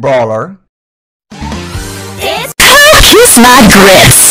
brawler. It's Kiss My Grits!